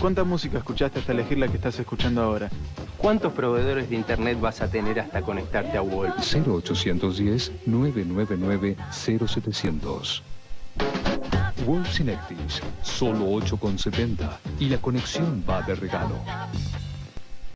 ¿Cuánta música escuchaste hasta elegir la que estás escuchando ahora? ¿Cuántos proveedores de internet vas a tener hasta conectarte a Wolf? 0810-999-0700. Wolf Synectis, solo 8,70 y la conexión va de regalo.